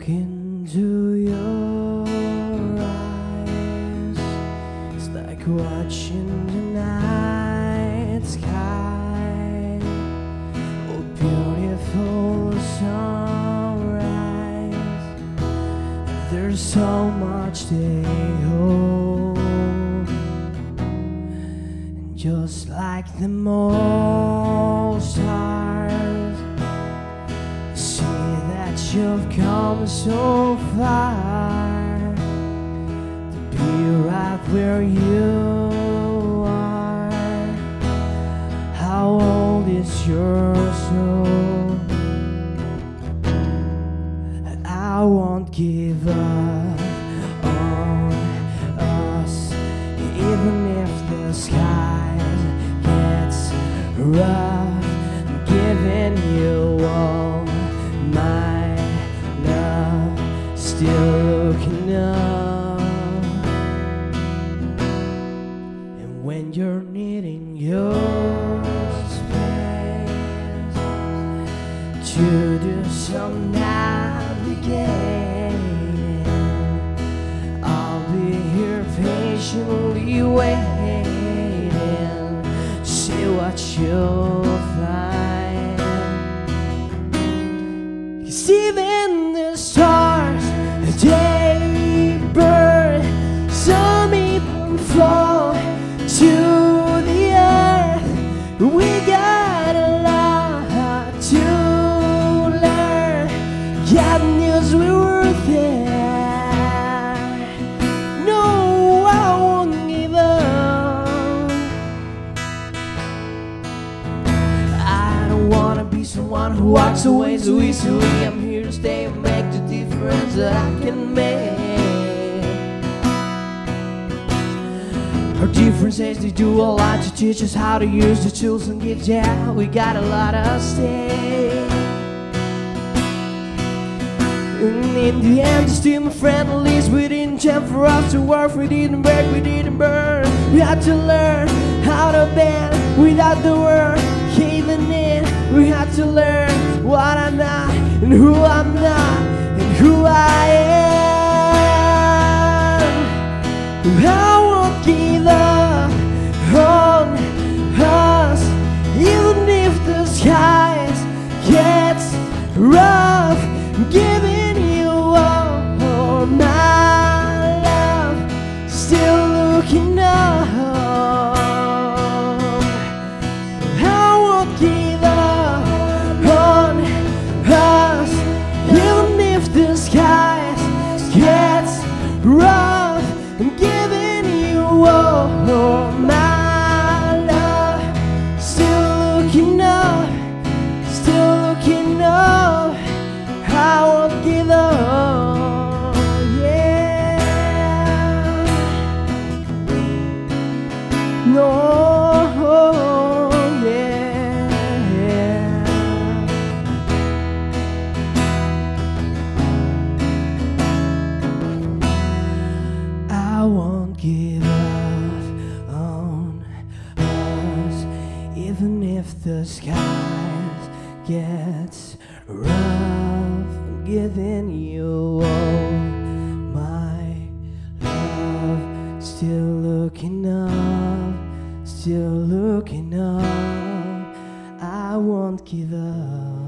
look into your eyes, it's like watching the night sky. Oh, beautiful sunrise. There's so much they hold. And just like the most you've come so far to be right where you are. How old is your soul? I won't give up on us, even if the skies gets rough. I'm giving you all still looking up. And when you're needing your space to do some navigating. I'll be here patiently waiting, see what you'll find. 'Cause even burn, some even fall to the earth. We got a lot to learn. God knows we're worth it. No, I won't give up. I don't wanna be someone who walks away so easily. I'm here to stay difference that I can make. Our differences they do a lot to teach us how to use the tools and gifts. Yeah, we got a lot of stake. And in the end, you're still my friend. At least we didn't jump for us to work. We didn't break, we didn't burn. We had to learn how to bend without the word caving in. We had to learn what I'm not and who I'm not who I am. Looking up, still looking up. I won't give up, yeah. No. I won't give if the skies gets rough. I'm giving you all my love, still looking up, still looking up. I won't give up.